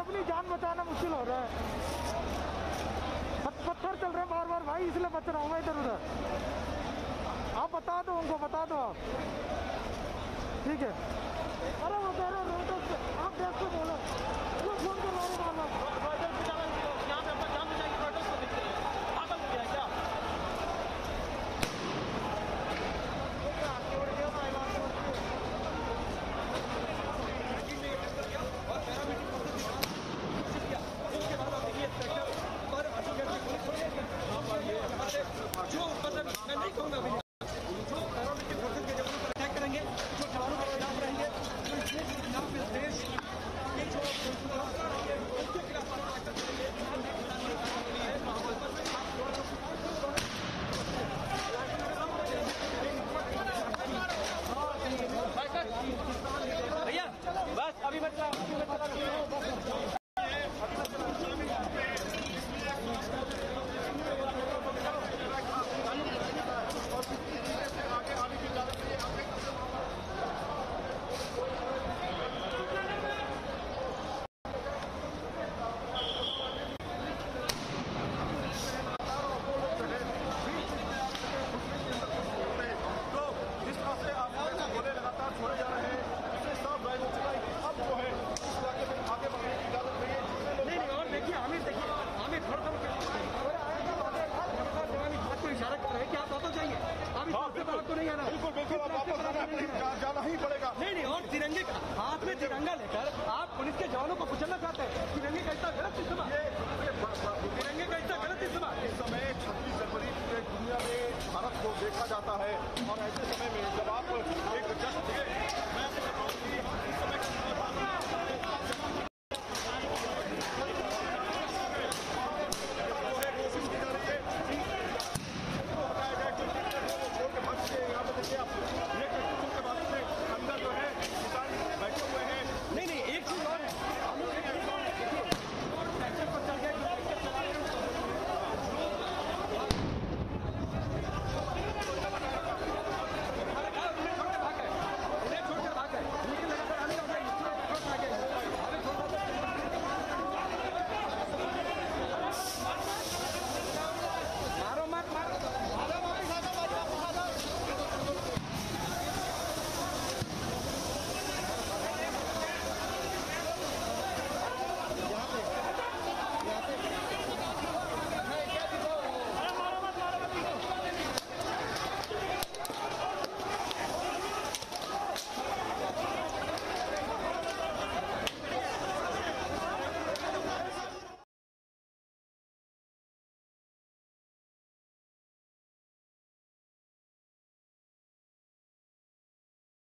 अपनी जान बचाना मुश्किल हो रहा है। पत्थर चल रहे हैं बार बार भाई, इसलिए बच रहा हूँ मैं इधर उधर आप बता दो उनको, बता दो आप। ठीक है? तिरंगा लेकर आप पुलिस के जवानों को कुचलना चाहते हैं। तिरंगे का इतना गलत सिस्टम है